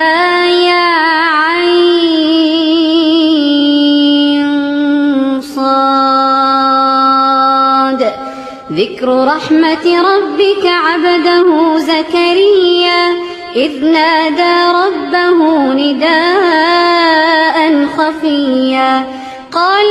يا عين صاد. ذكر رحمة ربك عبده زكريا إذ نادى ربه نداء خفيا. قال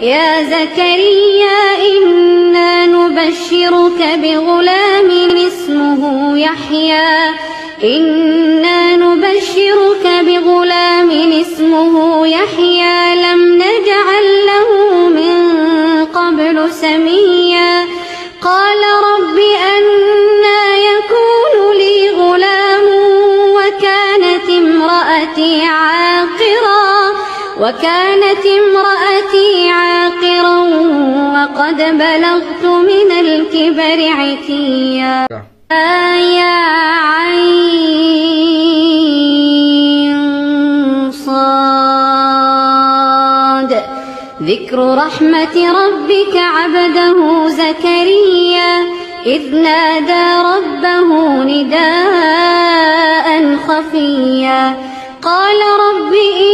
يا زكريا إنا نبشرك بغلام اسمه يحيى. إنا نبشرك بغلام اسمه يحيى. لم نجعل له من قبل سميا. قال رب أنا يكون لي غلام وكانت امرأتي عاقرا. وكانت امرأتي الكبر عتيا. يا عين صاد. ذكر رحمة ربك عبده زكريا. إذ نادى ربه نداء خفيا. قال رب إني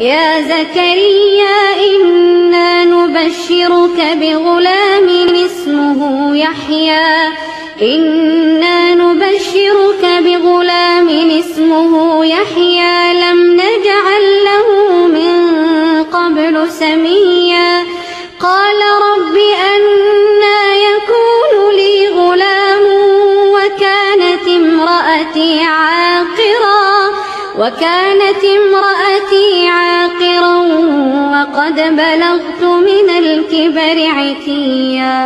يا زكريا إنا نبشرك بغلام اسمه يحيى. إنا نبشرك بغلام اسمه يحيى. لم نجعل له من قبل سميا. قال رب أنا يكون لي غلام وكانت امرأتي عاقرا. وكانت امرأتي برعتيا